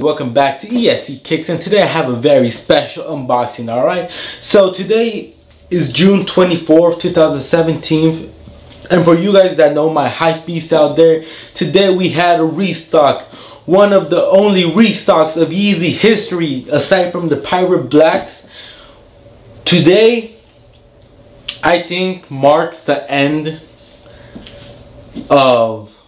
guys welcome back to ESC Kicks and today I have a very special unboxing alright? So today is June 24th 2017 and for you guys that know my hype beast out there today we had a restock one of the only restocks of Yeezy history aside from the Pirate Blacks. Today I think marks the end of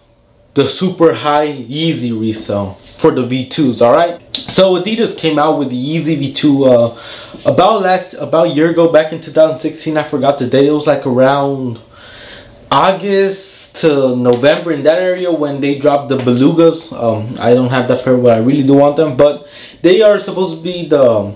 the super high Yeezy resale for the V2s, alright? So Adidas came out with the Yeezy V2 uh, about last, about a year ago, back in 2016, I forgot the date, it was like around August to November in that area when they dropped the Belugas. Um, I don't have that pair, but I really do want them, but they are supposed to be the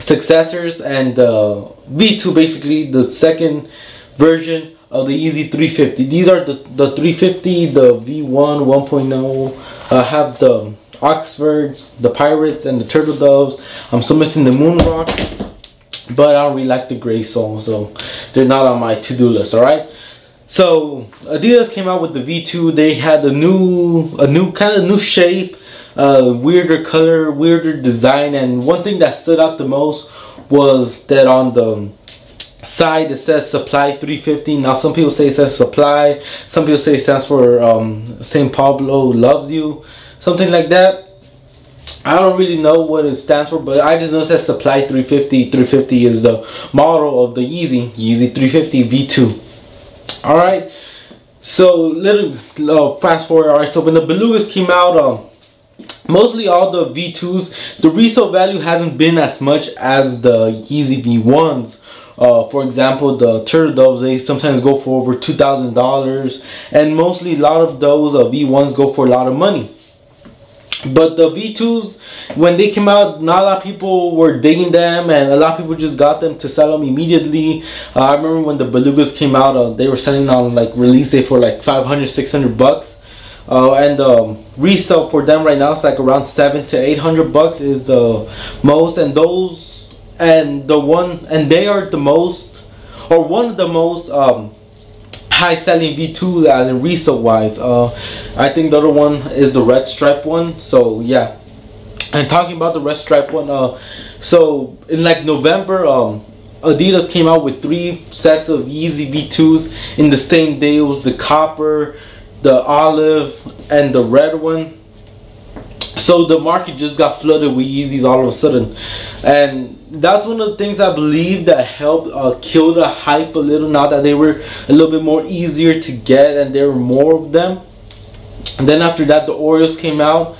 successors and the V2 basically, the second version of the Yeezy 350. These are the, the 350, the V1 1.0. I have the Oxfords, the Pirates, and the Turtle Doves. I'm still missing the Moon Rocks, but I don't really like the Gray Soul, so they're not on my to-do list, alright? So Adidas came out with the V2. They had a new, a new kind of new shape, uh, weirder color, weirder design, and one thing that stood out the most was that on the side it says supply 350 now some people say it says supply. Some people say it stands for um, St. Pablo loves you. Something like that. I don't really know what it stands for but I just know it says supply 350 350 is the model of the Yeezy. Yeezy 350 V2 alright so little uh, fast forward. Alright so when the Belugas came out um, mostly all the V2s the resale value hasn't been as much as the Yeezy V1s uh, for example, the turtle doves they sometimes go for over two thousand dollars, and mostly a lot of those uh, V1s go for a lot of money. But the V2s, when they came out, not a lot of people were digging them, and a lot of people just got them to sell them immediately. Uh, I remember when the Belugas came out, uh, they were selling on like release day for like 500, 600 bucks. Uh, and um, resale for them right now is like around seven to eight hundred bucks is the most, and those and the one and they are the most or one of the most um, high selling V2 as in resale wise. Uh, I think the other one is the red stripe one. So yeah, and talking about the red stripe one. Uh, so in like November, um, Adidas came out with three sets of Yeezy V2s in the same day. It was the copper, the olive, and the red one. So the market just got flooded with Yeezys all of a sudden, and that's one of the things I believe that helped uh, kill the hype a little. Now that they were a little bit more easier to get, and there were more of them. And then after that, the Oreos came out,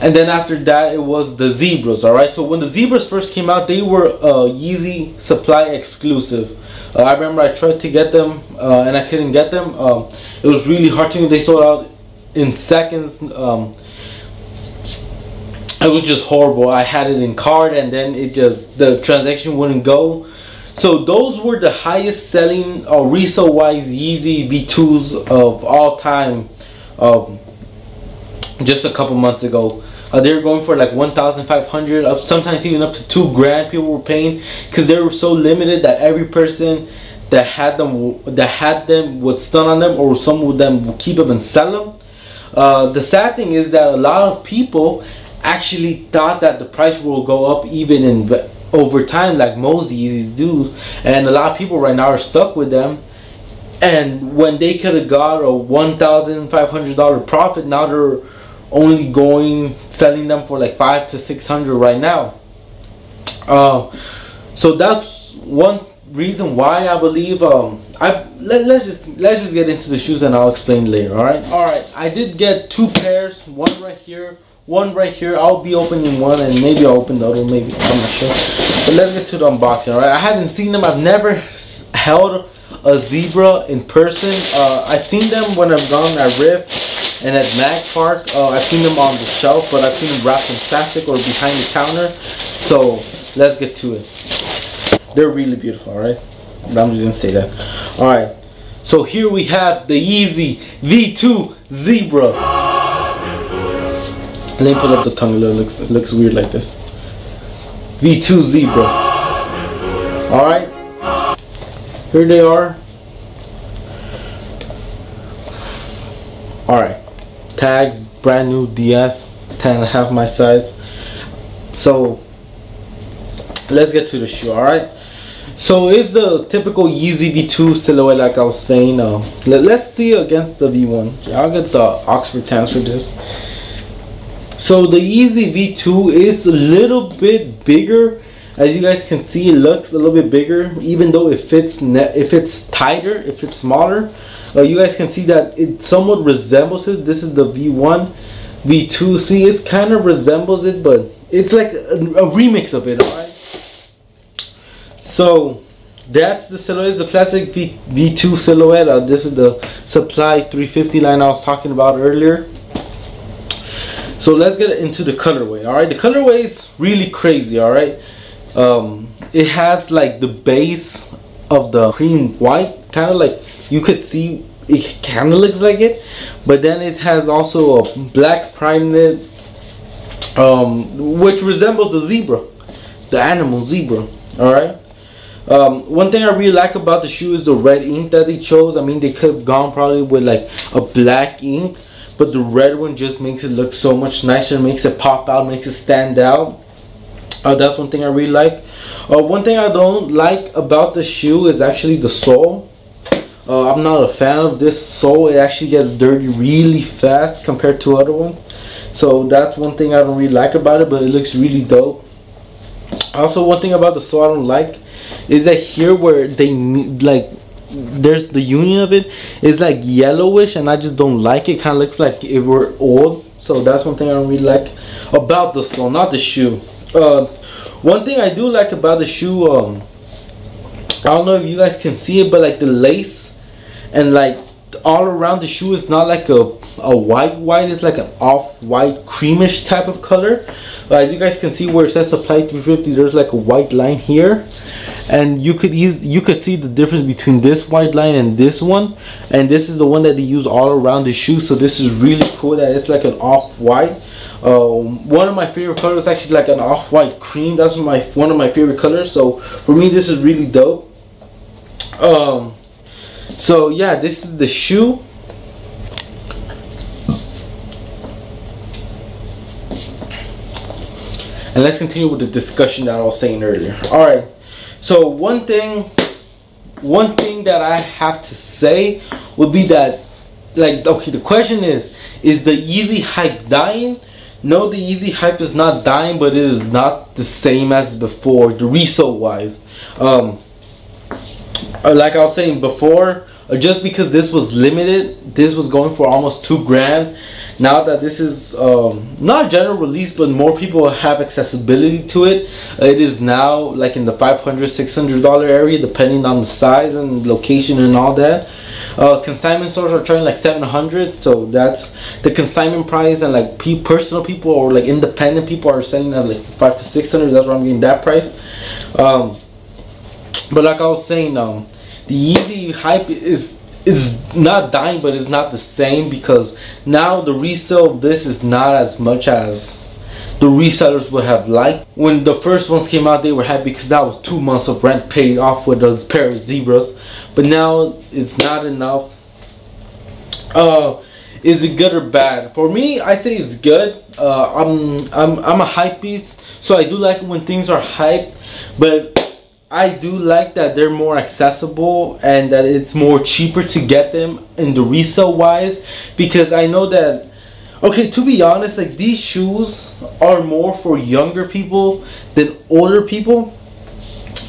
and then after that, it was the Zebras. All right. So when the Zebras first came out, they were uh, Yeezy Supply exclusive. Uh, I remember I tried to get them, uh, and I couldn't get them. Um, it was really hard to. They sold out in seconds. Um, it was just horrible. I had it in card and then it just the transaction wouldn't go. So those were the highest selling or uh, resale wise Yeezy V2s of all time. Um, just a couple months ago. Uh, they were going for like 1,500 up, sometimes even up to two grand. People were paying because they were so limited that every person that had them that had them would stun on them, or some of them would keep them and sell them. Uh, the sad thing is that a lot of people actually thought that the price will go up even in over time like most these do and a lot of people right now are stuck with them. And when they could have got a $1,500 profit now they're only going selling them for like five to six hundred right now. Uh, so that's one reason why I believe um I let, let's just let's just get into the shoes and I'll explain later all right? All right I did get two pairs one right here one right here. I'll be opening one and maybe I'll open the other. Maybe I'm not sure. But let's get to the unboxing. All right. I haven't seen them. I've never held a zebra in person. Uh, I've seen them when I've gone at Rift and at Mag Park. Uh, I've seen them on the shelf, but I've seen them wrapped in plastic or behind the counter. So let's get to it. They're really beautiful. All right. I'm just gonna say that. All right. So here we have the Yeezy V2 Zebra. Let me put up the tongue. It looks it looks weird like this. V2 Zebra. All right. Here they are. All right. Tags, brand new DS 10 and a half my size. So let's get to the shoe, alright? So it's the typical Yeezy V2 silhouette like I was saying. Uh, let, us see against the V1. I'll get the Oxford Tans for this. So the Yeezy V2 is a little bit bigger. As you guys can see, it looks a little bit bigger, even though it fits if it's tighter, if it's smaller. Uh, you guys can see that it somewhat resembles it. This is the V1, V2. See, it kind of resembles it, but it's like a, a remix of it, alright? So that's the silhouette. It's a classic v, V2 silhouette. Uh, this is the Supply 350 line I was talking about earlier. So let's get into the colorway. All right, the colorway is really crazy. All right, um, it has like the base of the cream white, kind of like you could see. It kind of looks like it, but then it has also a black prime knit, um, which resembles the zebra, the animal zebra. All right. Um, one thing I really like about the shoe is the red ink that they chose. I mean, they could have gone probably with like a black ink, but the red one just makes it look so much nicer, makes it pop out, makes it stand out. Uh, that's one thing I really like. Uh, one thing I don't like about the shoe is actually the sole. Uh, I'm not a fan of this sole. It actually gets dirty really fast compared to other ones. So that's one thing I don't really like about it, but it looks really dope. Also, one thing about the sole I don't like is that here where they like there's the union of it is like yellowish and I just don't like it. Kind of looks like it were old. So that's one thing I don't really like about the sole not the shoe. Uh, one thing I do like about the shoe um I don't know if you guys can see it but like the lace and like all around the shoe is not like a a white white. It's like an off white creamish type of color. As you guys can see where it says supply 350 there's like a white line here and you could easily you could see the difference between this white line and this one. And this is the one that they use all around the shoe. So this is really cool that it's like an off-white. Um, one of my favorite colors actually like an off-white cream. That's my one of my favorite colors. So for me this is really dope. Um so yeah this is the shoe. And let's continue with the discussion that I was saying earlier. All right so one thing, one thing that I have to say would be that, like, okay, the question is, is the Yeezy hype dying? No, the Yeezy hype is not dying, but it is not the same as before, the resale wise. Um, uh, like I was saying before, uh, just because this was limited, this was going for almost two grand now that this is um, not general release but more people have accessibility to it it is now like in the 500 600 dollar area depending on the size and location and all that. Uh, consignment stores are charging like 700 so that's the consignment price and like pe personal people or like independent people are selling at like 5 to 600 that's why i'm getting that price. Um, but like i was saying um, the Yeezy hype is is not dying but it's not the same because now the resale of this is not as much as the resellers would have liked. When the first ones came out they were happy because that was two months of rent paid off with those pair of zebras. But now it's not enough. Uh is it good or bad? For me i say it's good. Uh i'm i'm i'm a hype beast so i do like when things are hyped but I do like that they're more accessible and that it's more cheaper to get them in the resale wise because I know that okay to be honest like these shoes are more for younger people than older people.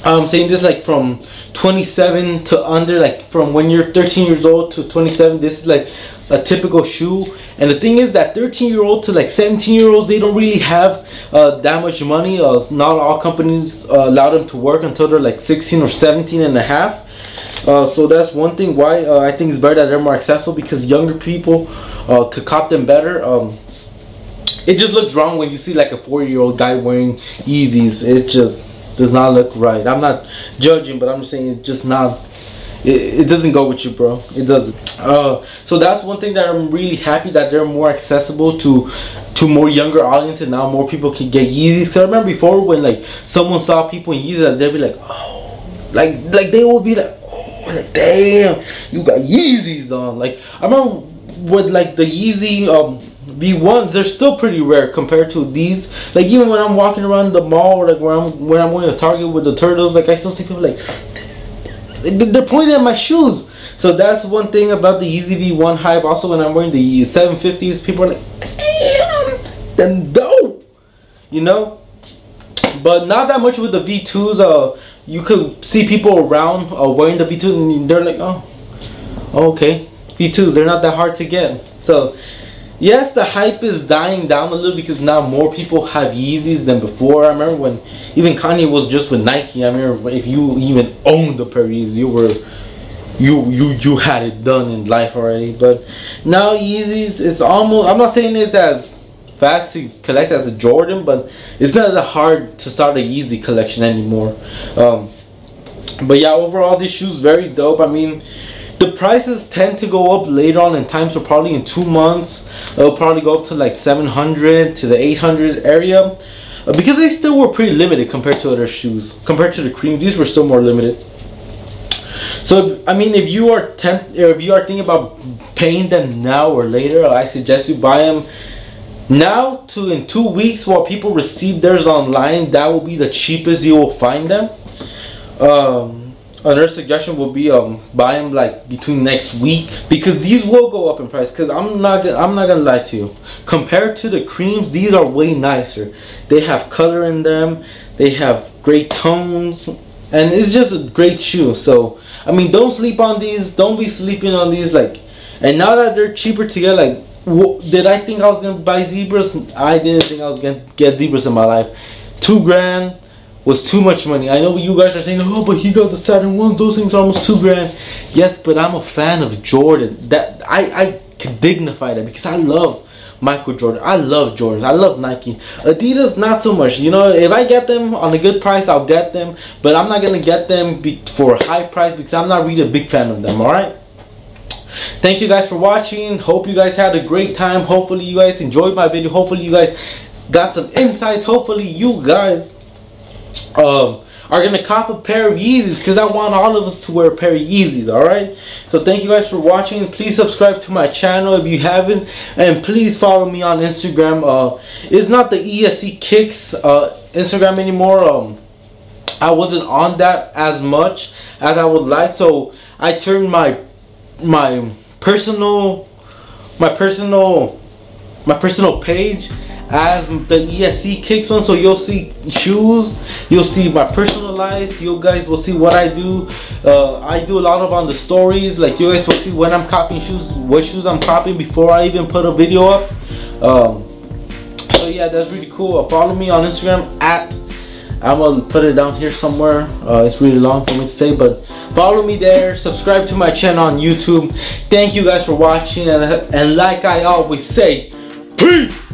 I'm saying this like from 27 to under like from when you're 13 years old to 27 this is like a typical shoe. And the thing is that 13 year old to like 17 year olds they don't really have uh, that much money. Uh, not all companies uh, allow them to work until they're like 16 or 17 and a half. Uh, so that's one thing why uh, I think it's better that they're more accessible because younger people uh, could cop them better. Um, it just looks wrong when you see like a four year old guy wearing Yeezys. It just does not look right. I'm not judging but I'm saying it's just not it, it doesn't go with you bro. It doesn't. Uh, so that's one thing that i'm really happy that they're more accessible to to more younger audience and now more people can get yeezys. Because i remember before when like someone saw people in yeezys they'd be like oh like like they will be like oh like damn you got yeezys on. Like i remember with like the yeezy um V1s, they're still pretty rare compared to these. Like even when I'm walking around the mall like where I'm when I'm going to Target with the turtles, like I still see people like they're pointing at my shoes. So that's one thing about the Yeezy V1 hype. Also, when I'm wearing the 750s, people are like, damn, them dope. You know? But not that much with the V2s. Uh, you could see people around uh, wearing the V2 and they're like, oh, okay. V2s, they're not that hard to get. So, yes, the hype is dying down a little because now more people have Yeezys than before. I remember when even Kanye was just with Nike. I remember if you even owned a pair of Yeezys, you were you you you had it done in life already. But now Yeezys, it's almost. I'm not saying it's as fast to collect as a Jordan, but it's not that hard to start a Yeezy collection anymore. Um, but yeah, overall, this shoe's very dope. I mean, the prices tend to go up later on in time, so probably in two months, it'll probably go up to like 700 to the 800 area. Uh, because they still were pretty limited compared to other shoes. Compared to the cream, these were still more limited. So I mean, if you are temp, if you are thinking about paying them now or later, I suggest you buy them now to in two weeks while people receive theirs online. That will be the cheapest you will find them. Um, another suggestion would be um buy them like between next week. Because these will go up in price. Because i'm not gonna i'm not gonna lie to you. Compared to the creams these are way nicer. They have color in them. They have great tones. And it's just a great shoe. So i mean don't sleep on these. Don't be sleeping on these like and now that they're cheaper to get like did i think i was gonna buy zebras? I didn't think i was gonna get zebras in my life. Two grand was too much money. I know you guys are saying, oh, but he got the Saturn ones. Those things are almost two grand. Yes, but I'm a fan of Jordan. That I I can dignify that because I love Michael Jordan. I love Jordans. I love Nike. Adidas, not so much. You know, if I get them on a good price, I'll get them. But I'm not gonna get them for a high price because I'm not really a big fan of them. All right. Thank you guys for watching. Hope you guys had a great time. Hopefully you guys enjoyed my video. Hopefully you guys got some insights. Hopefully you guys um, are gonna cop a pair of Yeezys because I want all of us to wear a pair of Yeezys. All right. So thank you guys for watching. Please subscribe to my channel if you haven't, and please follow me on Instagram. Uh, it's not the ESC Kicks uh, Instagram anymore. Um, I wasn't on that as much as I would like, so I turned my my personal my personal my personal page as the ESC kicks on. so you'll see shoes you'll see my personal life you guys will see what I do. Uh, I do a lot of on the stories like you guys will see when I'm copying shoes what shoes I'm copying before I even put a video up. Um, so yeah that's really cool. Uh, follow me on Instagram at I'm gonna put it down here somewhere. Uh, it's really long for me to say but follow me there. Subscribe to my channel on YouTube. Thank you guys for watching and, and like I always say peace